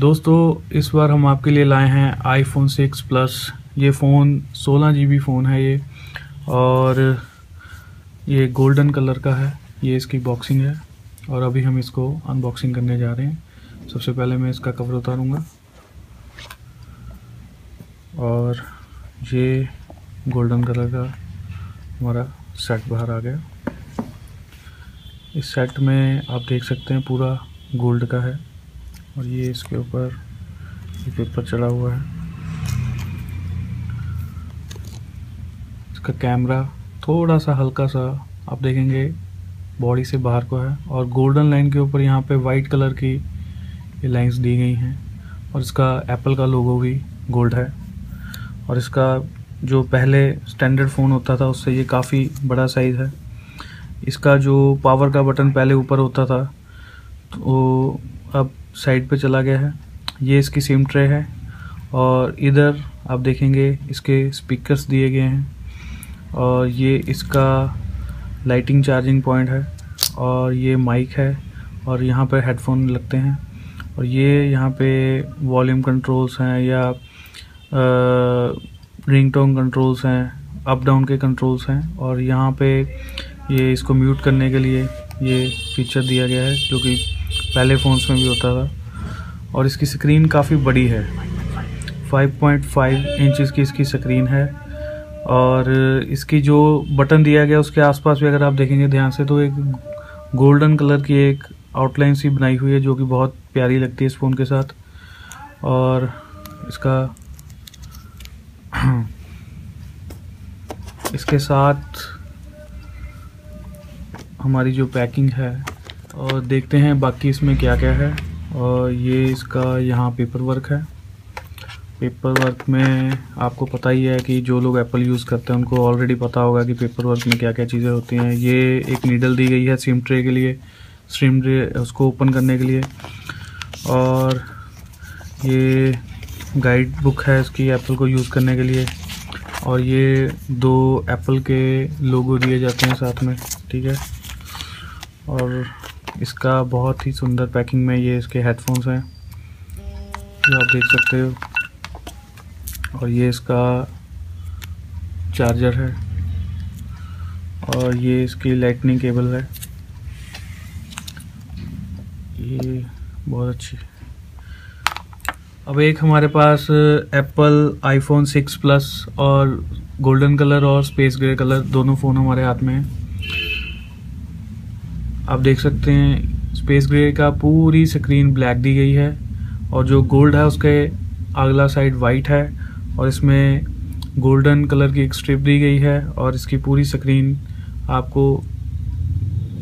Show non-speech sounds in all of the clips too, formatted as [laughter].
दोस्तों, इस बार हम आपके लिए लाए हैं आईफोन 6 प्लस ये फ़ोन 16 जी फ़ोन है ये, और ये गोल्डन कलर का है। ये इसकी बॉक्सिंग है, और अभी हम इसको अनबॉक्सिंग करने जा रहे हैं। सबसे पहले मैं इसका कवर उतारूँगा। और ये गोल्डन कलर का हमारा सेट बाहर आ गया। इस सेट में आप देख सकते हैं पूरा गोल्ड का है। और ये इसके ऊपर पेपर चढ़ा हुआ है। इसका कैमरा थोड़ा सा हल्का सा आप देखेंगे बॉडी से बाहर को है और गोल्डन लाइन के ऊपर यहाँ पे वाइट कलर की ये लाइंस दी गई हैं और इसका एप्पल का लोगो भी गोल्ड है। और इसका जो पहले स्टैंडर्ड फ़ोन होता था, उससे ये काफ़ी बड़ा साइज़ है। इसका जो पावर का बटन पहले ऊपर होता था तो अब साइड पे चला गया है। ये इसकी सिम ट्रे है और इधर आप देखेंगे इसके स्पीकर्स दिए गए हैं और ये इसका लाइटिंग चार्जिंग पॉइंट है और ये माइक है और यहाँ पर हेडफोन लगते हैं और ये यहाँ पे वॉल्यूम कंट्रोल्स हैं या रिंग रिंगटोन कंट्रोल्स हैं, अप डाउन के कंट्रोल्स हैं और यहाँ पे ये इसको म्यूट करने के लिए ये फीचर दिया गया है जो कि पहले फ़ोन्स में भी होता था। और इसकी स्क्रीन काफ़ी बड़ी है। 5.5 इंचेस की इसकी स्क्रीन है। और इसकी जो बटन दिया गया, उसके आसपास भी अगर आप देखेंगे ध्यान से तो एक गोल्डन कलर की एक आउटलाइन सी बनाई हुई है, जो कि बहुत प्यारी लगती है इस फ़ोन के साथ। और इसका [clears throat] इसके साथ हमारी जो पैकिंग है और देखते हैं बाकी इसमें क्या क्या है। और ये इसका यहाँ पेपर वर्क है। पेपर वर्क में आपको पता ही है कि जो लोग एप्पल यूज़ करते हैं, उनको ऑलरेडी पता होगा कि पेपर वर्क में क्या क्या चीज़ें होती हैं। ये एक नीडल दी गई है सिम ट्रे के लिए। स्ट्रीम ट्रे उसको ओपन करने के लिए। और ये गाइड बुक है इसकी एप्पल को यूज़ करने के लिए। और ये दो एप्पल के लोगो दिए जाते हैं साथ में, ठीक है? और इसका बहुत ही सुंदर पैकिंग में ये इसके हेडफोन्स हैं। जो आप देख सकते हो। और ये इसका चार्जर है। और ये इसकी लाइटनिंग केबल है। ये बहुत अच्छी अब एक हमारे पास एप्पल आईफोन सिक्स प्लस और गोल्डन कलर और स्पेस ग्रे कलर दोनों फ़ोन हमारे हाथ में हैं। आप देख सकते हैं स्पेस ग्रे का पूरी स्क्रीन ब्लैक दी गई है और जो गोल्ड है उसके अगला साइड वाइट है और इसमें गोल्डन कलर की एक स्ट्रिप दी गई है और इसकी पूरी स्क्रीन आपको,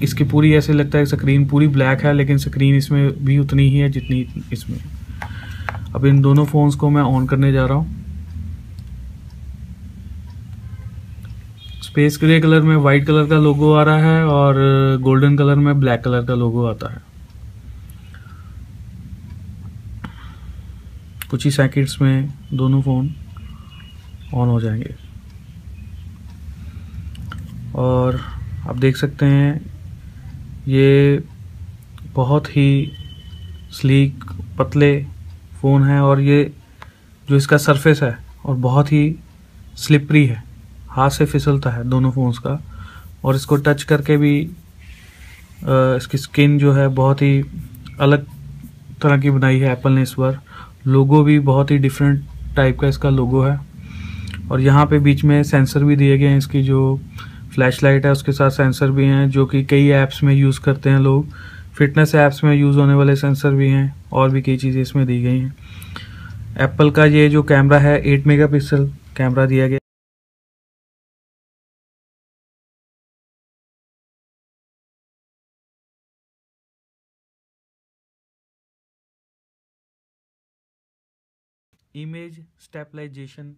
इसकी पूरी ऐसे लगता है स्क्रीन पूरी ब्लैक है, लेकिन स्क्रीन इसमें भी उतनी ही है जितनी इसमें। अब इन दोनों फ़ोन्स को मैं ऑन करने जा रहा हूँ। स्पेस ग्रे कलर में वाइट कलर का लोगो आ रहा है और गोल्डन कलर में ब्लैक कलर का लोगो आता है। कुछ ही सेकंड्स में दोनों फ़ोन ऑन हो जाएँगे। और आप देख सकते हैं, ये बहुत ही स्लीक पतले फ़ोन है और ये जो इसका सरफेस है और बहुत ही स्लिपरी है। हाथ से फिसलता है दोनों फ़ोन्स का। और इसको टच करके भी इसकी स्किन जो है बहुत ही अलग तरह की बनाई है एप्पल ने इस बार। लोगो भी बहुत ही डिफरेंट टाइप का इसका लोगो है। और यहाँ पे बीच में सेंसर भी दिए गए हैं इसकी जो फ्लैश लाइट है, उसके साथ सेंसर भी हैं, जो कि कई ऐप्स में यूज़ करते हैं लोग। फिटनेस ऐप्स में यूज़ होने वाले सेंसर भी हैं, और भी कई चीज़ें इसमें दी गई हैं। एप्पल का ये जो कैमरा है 8 मेगापिक्सल कैमरा दिया गया। Image stabilization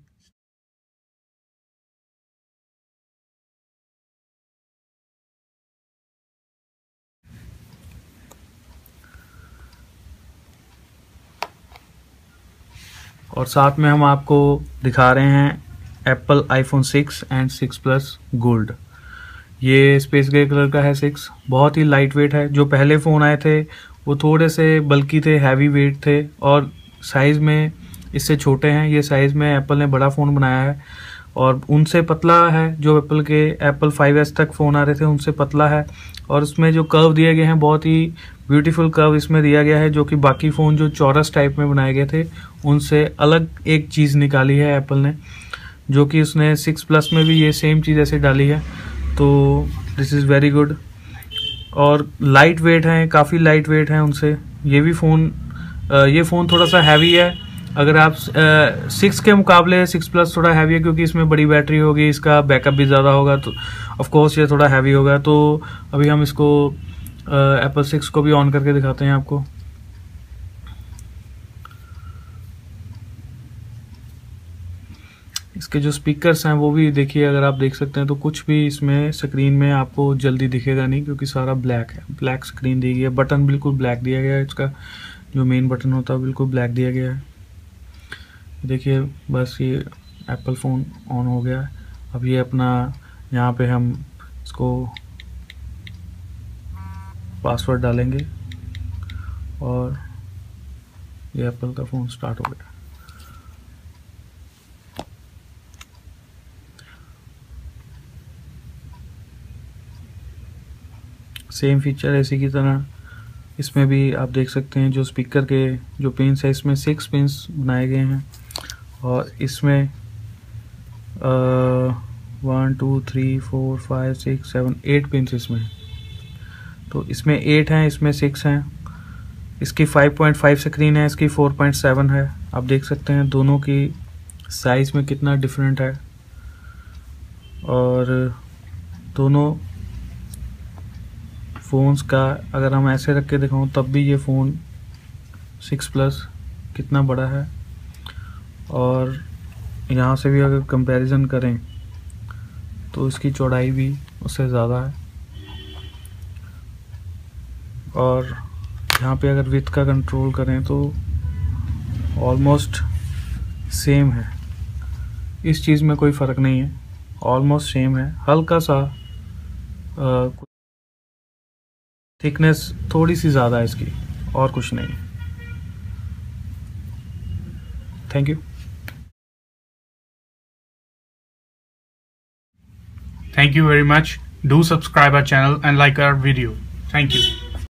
और साथ में हम आपको दिखा रहे हैं Apple iPhone 6 and 6 plus gold ये स्पेस ग्रे कलर का है सिक्स बहुत ही लाइट वेट है। जो पहले फ़ोन आए थे, वो थोड़े से बल्कि थे हैवी वेट थे और साइज़ में इससे छोटे हैं, ये साइज़ में एप्पल ने बड़ा फ़ोन बनाया है और उनसे पतला है, जो एप्पल के एप्पल 5s तक फ़ोन आ रहे थे, उनसे पतला है और उसमें जो कर्व दिए गए हैं, बहुत ही ब्यूटीफुल कर्व इसमें दिया गया है, जो कि बाकी फ़ोन जो चौरस टाइप में बनाए गए थे, उनसे अलग एक चीज़ निकाली है एप्पल ने, जो कि उसने सिक्स प्लस में भी ये सेम चीज़ ऐसे डाली है। तो दिस इज़ वेरी गुड और लाइट वेट हैं, काफ़ी लाइट वेट हैं उनसे। ये भी फ़ोन ये फ़ोन थोड़ा सा हैवी है अगर आप सिक्स के मुकाबले सिक्स प्लस थोड़ा हैवी है, क्योंकि इसमें बड़ी बैटरी होगी, इसका बैकअप भी ज़्यादा होगा तो ऑफ़ कोर्स ये थोड़ा हैवी होगा। तो अभी हम इसको एप्पल सिक्स को भी ऑन करके दिखाते हैं आपको। इसके जो स्पीकर्स हैं, वो भी देखिए, अगर आप देख सकते हैं तो कुछ भी इसमें स्क्रीन में आपको जल्दी दिखेगा नहीं, क्योंकि सारा ब्लैक है। ब्लैक स्क्रीन दी गई है बटन बिल्कुल ब्लैक दिया गया है, इसका जो मेन बटन होता है बिल्कुल ब्लैक दिया गया है। देखिए, बस ये एप्पल फ़ोन ऑन हो गया। अब ये अपना, यहाँ पे हम इसको पासवर्ड डालेंगे और ये एप्पल का फ़ोन स्टार्ट हो गया। सेम फीचर ऐसी की तरह। इसमें भी आप देख सकते हैं, जो स्पीकर के, जो पिंस है, इसमें सिक्स पिंस बनाए गए हैं। और इसमें one two three four five six seven eight pins इसमें तो इसमें एट हैं, इसमें सिक्स हैं। इसकी 5.5 स्क्रीन है, इसकी 4.7 है। आप देख सकते हैं दोनों की साइज़ में कितना डिफरेंट है। और दोनों फ़ोन्स का अगर हम ऐसे रख के दिखाऊँ, तब भी ये फ़ोन सिक्स प्लस कितना बड़ा है। और यहाँ से भी अगर कंपैरिजन करें तो इसकी चौड़ाई भी उससे ज़्यादा है। और यहाँ पे अगर विथ का कंट्रोल करें तो ऑलमोस्ट सेम है। इस चीज़ में कोई फ़र्क नहीं है। ऑलमोस्ट सेम है। हल्का सा थिकनेस थोड़ी सी ज़्यादा है इसकी, और कुछ नहीं thank you Thank you very much. Do subscribe our channel and like our video. Thank you.